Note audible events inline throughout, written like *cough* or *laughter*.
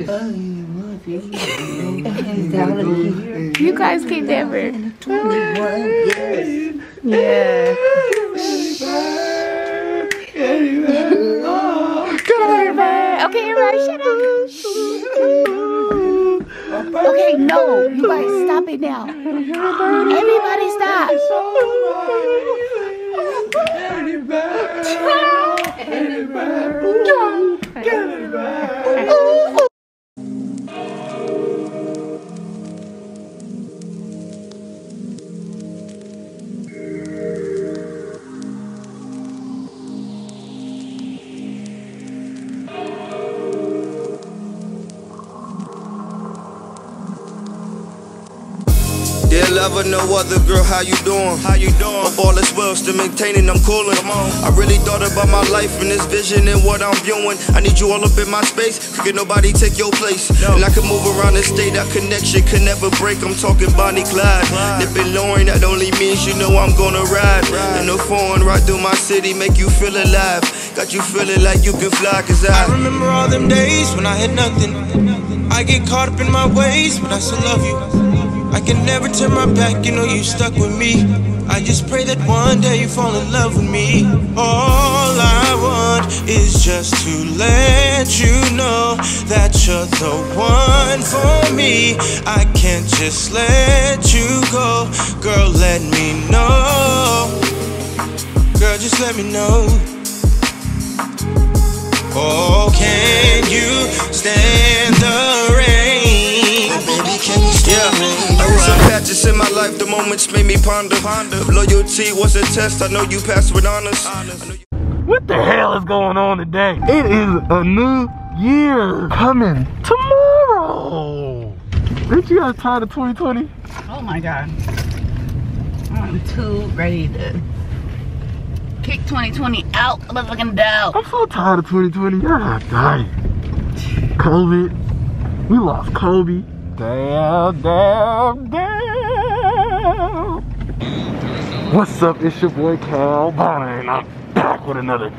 You guys can never. Yeah. Okay, everybody, shut up. Okay, no, you guys stop it now. Everybody stop. Dear lover, no other girl, how you doing? How you doing? Hope all is well, still maintaining, I'm coolin'. Come on. I really thought about my life and this vision and what I'm viewing. I need you all up in my space, can nobody take your place. And I can move around and stay, that connection can never break. I'm talking Bonnie Clyde. Nippin' Lauren, that only means you know I'm gonna ride. In the phone, right through my city, make you feel alive. Got you feeling like you can fly, cause I, I remember all them days when I had nothing. I get caught up in my ways, but I still love you. I can never turn my back, you know you stuck with me. I just pray that one day you fall in love with me. All I want is just to let you know that you're the one for me. I can't just let you go, girl. Let me know, girl. Just let me know. Oh, can you stand the rain? Oh, baby, can you stand the rain? I was some patches in my life, the moments made me ponder. If loyalty was a test, I know you passed with honors. I know you- What the hell is going on today? It is a new year coming tomorrow. Ain't you guys tired of 2020? Oh my god. I'm too ready to kick 2020 out of the fucking dough. I'm so tired of 2020. God dang. COVID. We lost Kobe. Damn, damn, damn. What's up? It's your boy Cal Bonner, and I'm back with another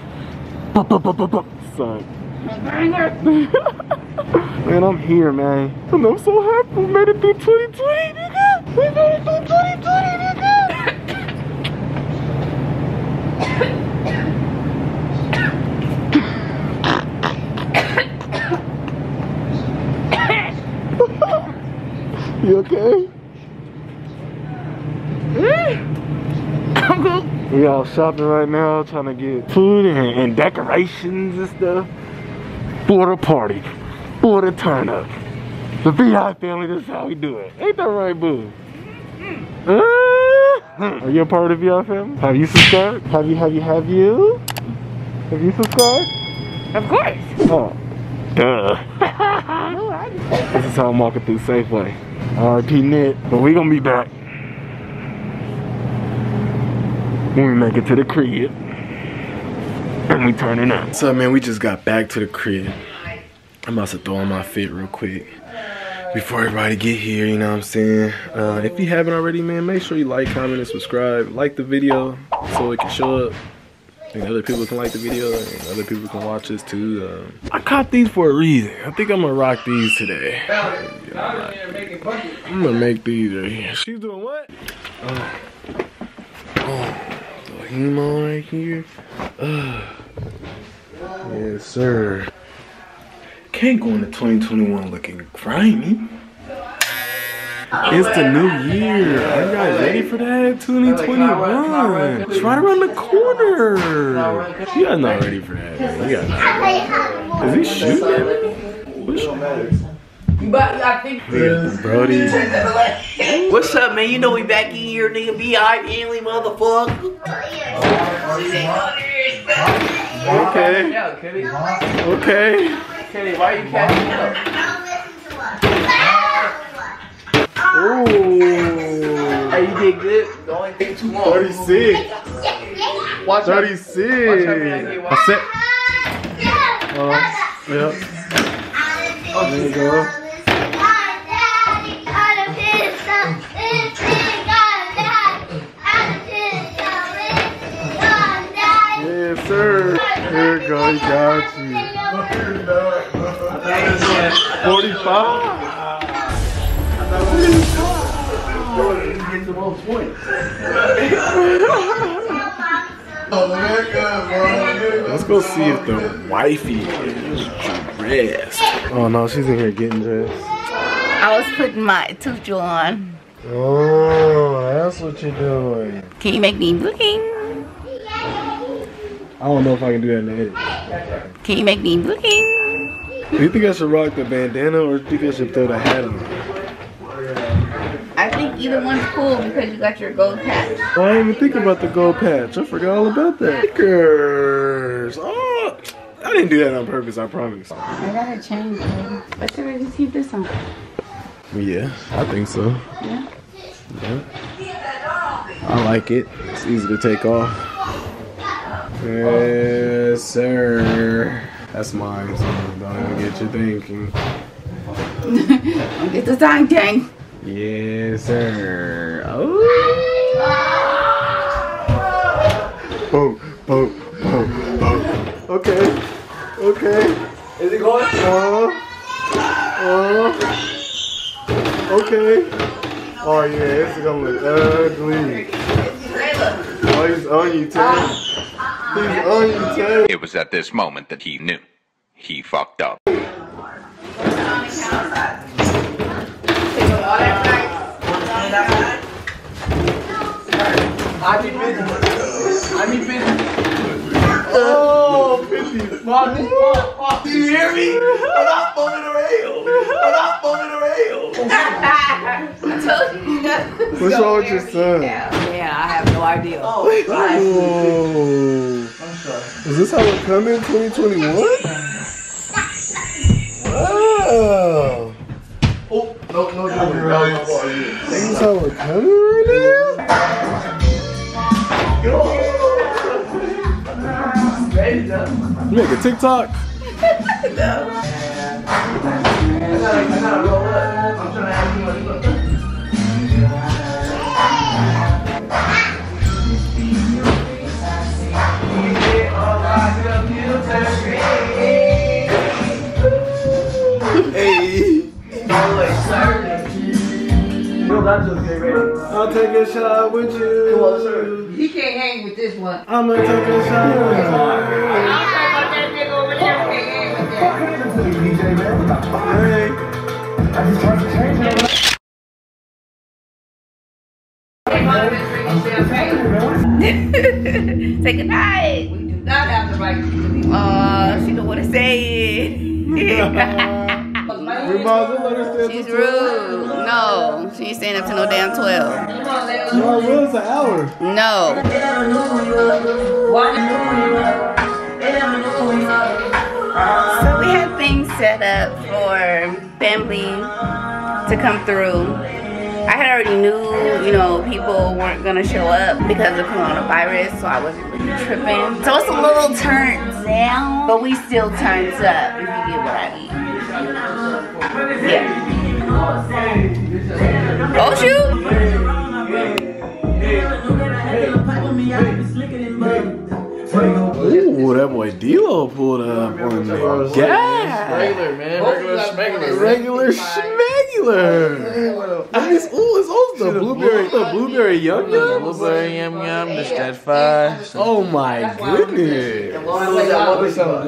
bu- bu- bu- bu- bu- son. man, I'm here, man. And I'm so happy we made it through 2020, nigga. We made it through 2020, nigga. You okay? We all shopping right now, trying to get food and, and decorations and stuff for the party, for the turn up. The VI family, this is how we do it. Ain't that right, boo? Uh, Are you a part of the VI family? Have you subscribed? Have you, have you, have you? Have you subscribed? Of course. Oh, duh. *laughs* this is how I'm walking through Safeway. RIP Knit, but we gonna be back when we make it to the crib and we turn it up. So man, we just got back to the crib. I'm about to throw on my fit real quick before everybody get here. You know what I'm saying? Uh, if you haven't already, man, make sure you like, comment, and subscribe. Like the video so it can show up and other people can like the video and other people can watch this too. Um, I caught these for a reason. I think I'm gonna rock these today. I'm gonna make these right here. She's doing what? Oh hemo right here. Uh, yes, sir. Can't go into 2021 looking grimy. It's the new year. Are you guys ready for that? 2021. It's right around the corner. You guys not ready for that. You guys not. Is he shooting? What's But I think. Brody. *laughs* What's up, man? You know we back in here, nigga. VI family, motherfucker. Okay. Yeah, Okay. Kenny, why you catching up? Ooh. Hey, you did good. Don't only take too long. 36. Watch out. 36. Watch out, man. I said. Uh, yep. There you go. Yes, sir. There you go. He got you. Let's go see if the wifey is dressed. Oh no, she's in here getting dressed. I was putting my tutu on. Oh, that's what you're doing. Can you make me looking? I don't know if I can do that in the edit. Can you make me looking? Do you think I should rock the bandana or do you think I should throw the hat on? I think either one's cool because you got your gold patch. Oh, I didn't even think about the gold patch. I forgot all about that. Stickers. Oh, I didn't do that on purpose, I promise. I gotta change it. But should I just keep this on? Yeah, I think so. Yeah. Yeah. I like it. It's easy to take off. Yes, sir. That's mine, so don't even get you thinking. don't Get the time tank. Yes, sir. Oh. Boom, boom, boom, boom. Okay, okay. Is it going? Uh, uh. Okay. Oh yeah, it's gonna look ugly. Oh, he's on you, Tay. It was at this moment that he knew. He fucked up. Oh, I be busy. I be busy. Oh, 50. Mom, fuck, fuck. Do you hear me? I'm not pulling the rail. I'm not pulling the rail. I told you you What's wrong with your son? Yeah, I have no idea. Oh, right. I'm sorry. Is this how it come in 2021? Wow. Oh, no, no, no, no. This is how we're coming right now? Ready to? You make a TikTok? I gotta, I gotta roll up. I'm trying to ask you what Hey. I'll take a shot with you. Come on, sir. He can't hang with this one. I'm gonna take a shot with you. that nigga over there can't hang with that. Hey. Say goodnight. *laughs* We not have the right to do Oh, uh, she don't want to say it. We might as well let her stay She's until 12. rude. No, she ain't staying up to no damn 12. No, it was an hour. No. So we had things set up for family to come through. I had already knew, you know, people weren't gonna show up because of coronavirus, so I wasn't really tripping. So it's a little turned down, but we still turns up, if you get what I mean. Yeah. Oh shoot! Ooh, that boy D-Lo pulled up on the gas. Regular, man. Regular smegular. Regular schmegular. I mean, it's, ooh, it's also the blueberry, the blueberry yum yum. Blueberry yum yum, the stat five. Oh my goodness.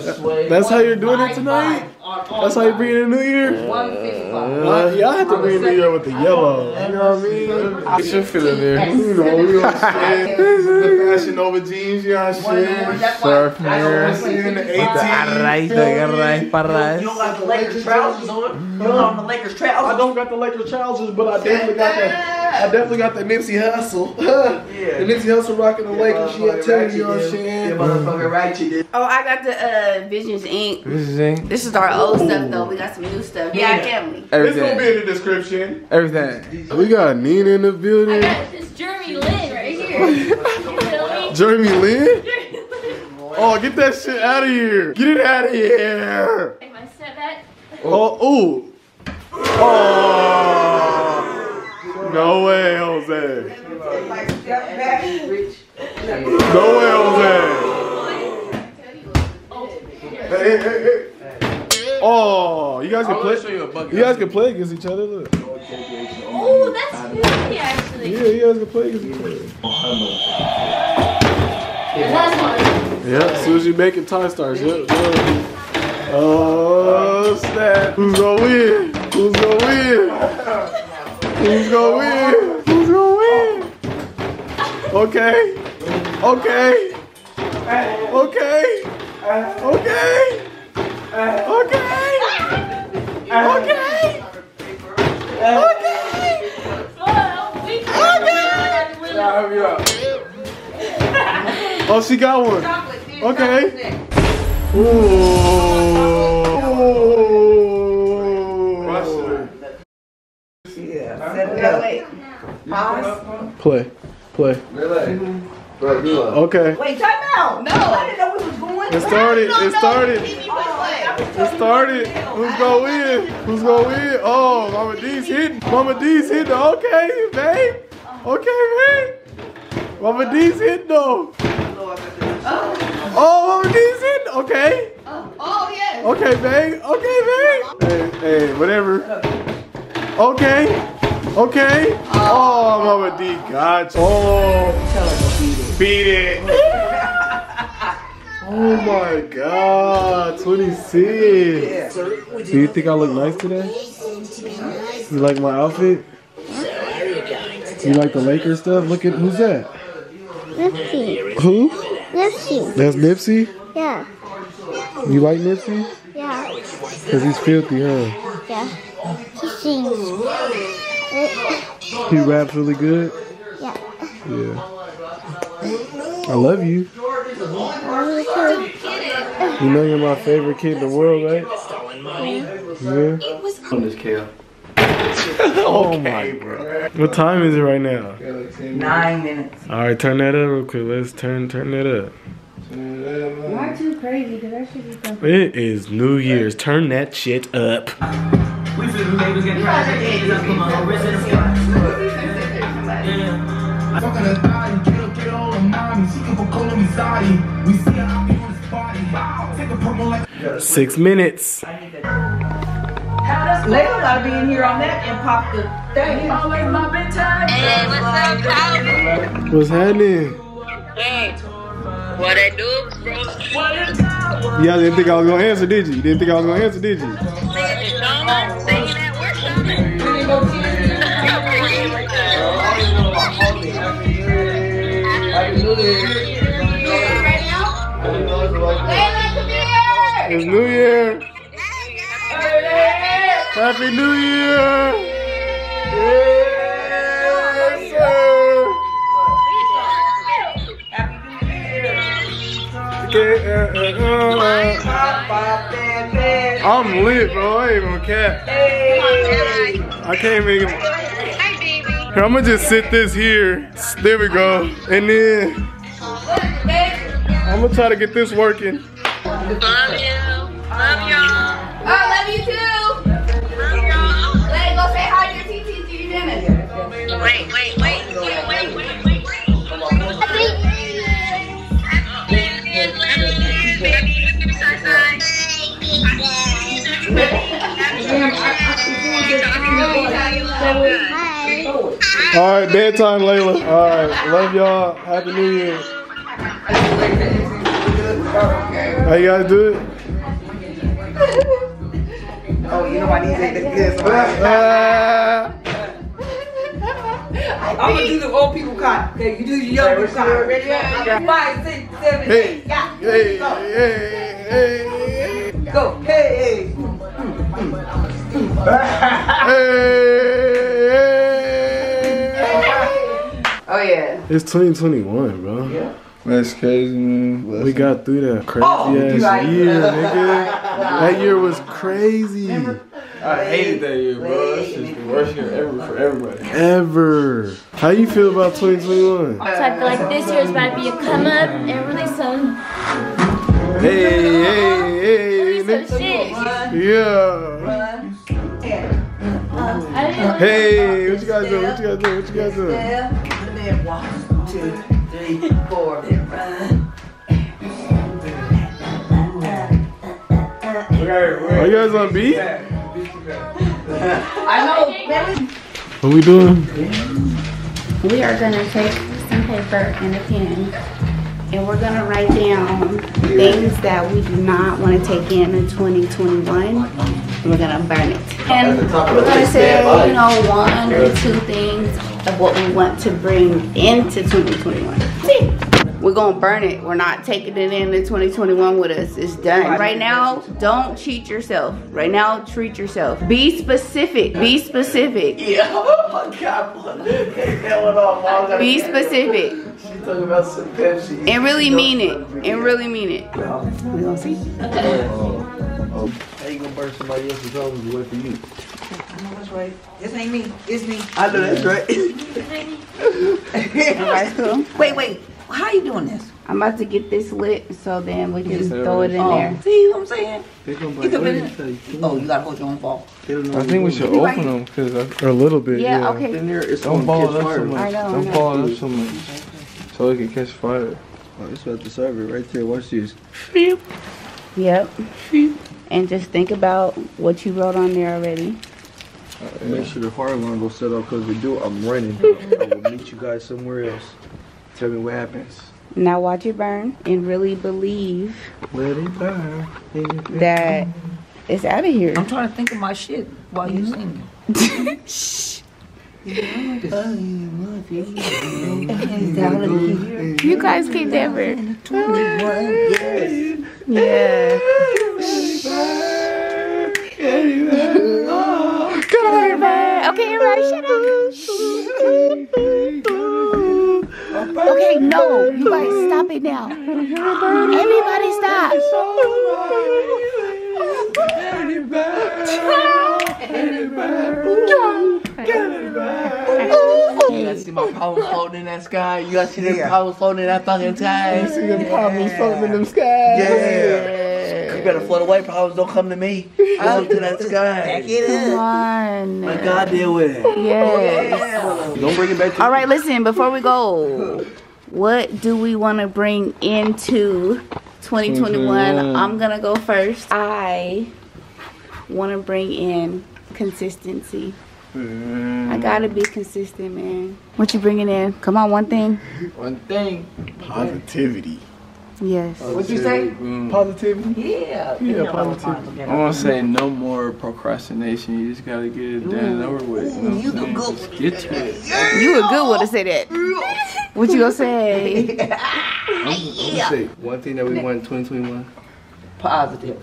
That's That's how you're doing it tonight? That's how you bring in the new year? Uh, y'all have to bring the new year with the yellow. You know what I mean? Get your fit in there. You know, you know what I'm saying? The fashion over jeans, you know what I'm saying? Surf mirrors. In the 18. Arraíz, agarraíz, parraíz. You don't got the Lakers trousers on? You don't have the Lakers trousers? I don't got the Lakers trousers, but I definitely got the I definitely got the Nipsey Hussle. the Nipsey Hussle rocking the Lakers. She had tell you, you know what I'm saying? motherfucker ratchet. Oh, I got the uh, Visions Ink. This is it. This is our old stuff though. We got some new stuff. Yeah, family. It's gonna be in the description. Everything. We got Nina in the building. I got This Jeremy Lin right here. *laughs* you feel me? Jeremy Lin. *laughs* Oh, get that shit out of here. Get it out of here. Am I said that? Oh, ooh. Oh. No way, Jose. No way, Jose. Oh, hey, hey, hey, hey. Oh, You guys can I play. wanna show you a bucket. You guys can play against each other. Look. Oh, that's filthy, actually. Yeah, you guys can play against each other. Last one. Yeah, as soon as you make it, time starts. Yep. yep. Oh snap! Who's gonna win? Who's gonna win? Who's gonna win? Who's gonna win? Okay. Okay. Okay. Okay. Okay. Okay. Okay. Okay. Oh, she got one. Okay. Ooh. Play. Play. Okay. Wait, time out. No, I didn't know we was going. It started. It started. It started. Who's gonna win? Who's gonna win? Oh, Mama D's hitting. Mama D's hitting. Okay, babe. Okay, babe. Mama D's hitting though. Oh, Mama D's hitting. Okay. Oh, yes. Okay, babe. Okay, babe. Hey, hey, whatever. Okay. Okay. Oh, Mama D got you. Oh, beat it. *laughs* Oh my God, 26. Do you think I look nice today? You like my outfit? You like the Lakers stuff? Look at who's that? Nipsey. Who? Nipsey. That's Nipsey. Yeah. You like Nipsey? Yeah. Cause he's filthy, huh? Yeah. He sings. He raps really good. yeah. Yeah. I love you. Me too. You know you're my favorite kid in the world, right? Yeah. On this kale. *laughs* Oh my god. What time is it right now? Nine minutes. All right, turn that up real quick. Let's turn turn that up. Not too crazy, because that should be something. It is New Year's. Turn that shit up. Six minutes. Layla gotta be in here on that and pop the thing. All like my bedtime. Hey, what's up, Calvin? What's happening? What it do, bro? You guys didn't think I was gonna answer, did you? You didn't think I was gonna answer, did you? It's New Year. Happy New Year. Yes, sir. Okay, uh, uh, uh. I'm lit, bro. I ain't gonna cap. I can't make it. Here, I'm gonna just sit this here. There we go. And then I'm gonna try to get this working. All right, bedtime, Layla. All right, love y'all. Happy New Year. How you guys do it? Oh, you know my knees ain't that good. So Ah. I'm gonna do the old people card. Okay, you do your young people card. Ready? Five, six, seven, Hey, eight. Yeah. hey, Go. hey, hey, Go. Hey, hey. hey. Oh, yeah. It's 2021, bro. That's crazy, man. We got through that crazy Oh, ass right. year, nigga. *laughs* That year was crazy. I hated that year, bro. That's just the worst year ever for everybody. Ever. How you feel about 2021? So I feel like this year is about to be a come up and release some, Hey, hey, hey, release some shit. Yeah. Hey, what you guys doing? What you guys doing? What you guys doing? And then one, two, three, four. Then run. Are you guys on beat? I know, baby. What we doing? We are gonna take some paper and a pen and we're gonna write down things that we do not want to take in in 2021. We're gonna burn it. And we're gonna say, you know, one or two things of what we want to bring into 2021. See? We're gonna burn it. We're not taking it into 2021 with us. It's done. Right now, don't cheat yourself. Right now, treat yourself. Be specific. Be specific. Yeah, *laughs* oh my God, off, Be specific. She talking about some Pepsi. And really mean it. And really mean it. We gonna see. Uh, Um, How you gonna burn somebody else's home away for you? I know that's right. This ain't me. It's me. I know that's right. *laughs* Everybody's cool. Wait, wait. How are you doing this? I'm about to get this lit so then we can throw it in Oh, there. see what I'm saying? Gonna You burn can everything. Oh, you gotta hold your own ball. They don't know I think we should You right. open them because or a little bit. Yeah, Yeah. okay. In there, it's Don't gonna ball catch it up fire. so much. I know, Don't know. ball it up so much. So it can catch fire. Oh, it's about to serve it right there. Watch this. Yep. And just think about what you wrote on there already. Uh, Make sure the fire alarm goes set off because if we do, I'm running. *laughs* I will meet you guys somewhere else. Tell me what happens. Now watch it burn and really believe Let it burn. that it's out of here. I'm trying to think of my shit while you mm-hmm. singing. *laughs* You guys can never. *laughs* Yeah. Get out of. Okay, everybody, shut up. Okay, no, you guys stop it now. Everybody stop. You gotta see my problems floating in that sky. You gotta see them problems floating in that fucking sky. See them problems floating in them skies. Yeah. You better float away. Problems don't come to me. I Come to that sky. Come on. Let God deal with it. Yes. Don't bring it back to All right, listen, before we go, what do we want to bring into 2021? Mm-hmm. I'm going to go first. I want to bring in consistency. Mm-hmm. I got to be consistent, man. What you bringing in? Come on, one thing. One thing. Positivity. Yes. Oh, what you say? Mm. Positivity. Yeah. Yeah, positivity. I want to say no more procrastination. You just gotta get it done and over with. You know You what do I'm good. saying? Just get to it. You a good one to say that. *laughs* What you gonna say? I'm, *laughs* I'm gonna say one thing that we want in 2021. Positive.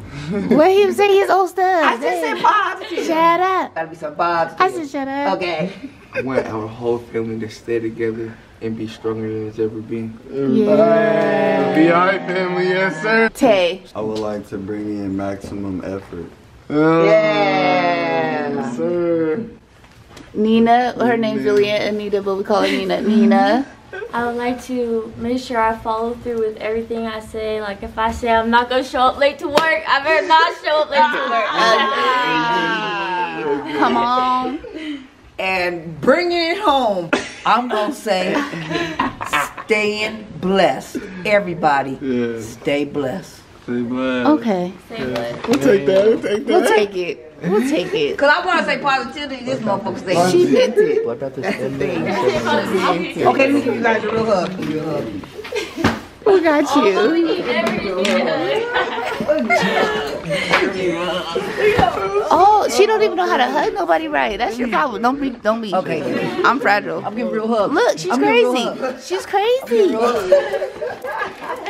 *laughs* what he was saying his old stuff. I just said positive. Shut up. Gotta be some positive. I said shut up. Okay. I want our whole family to stay together and be stronger than it's ever been. Yeah. Be alright, family. Yes, sir. Tay. I would like to bring in maximum effort. Uh, yeah. Yes, Sir. Nina, her name's Juliet Anita, but we call her Nina. Nina. I would like to make sure I follow through with everything I say. Like if I say I'm not gonna show up late to work, I better not show up late to *laughs* work. Come on. And bringing it home, I'm gonna say, staying blessed. Everybody, Yeah. stay blessed. Stay blessed. Okay. We'll take that. We'll take that. We'll take it. We'll take it. Cause I wanna say positivity, this motherfucker say. She meant it. What about this? Okay, let me give you guys a real hug. A real hug. We got you. We need. *laughs* Oh, she don't even know how to hug nobody right. That's your problem. Don't be, don't be. Okay. I'm fragile. I'm giving real hug. Look, she's I'm crazy. She's crazy.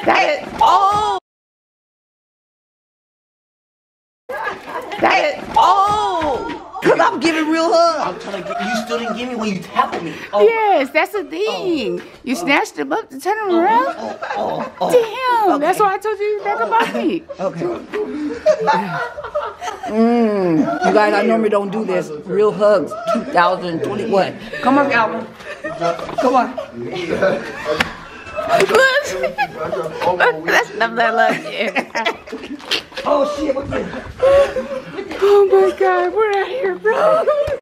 That is. Oh. Oh. Cause I'm giving real hug. I'm trying to get you. Still didn't give me when you tapped me. Oh, Yes, that's the thing. You snatched him up to turn him around. Oh, oh. Damn, that's why I told you back about me. Okay. Mm. You guys, I normally don't do this. Real hugs, 2021. Come on, Calvin. Come on. Look. *laughs* That's enough that love. *laughs* Oh shit, what's this? Oh my god, we're out here, bro.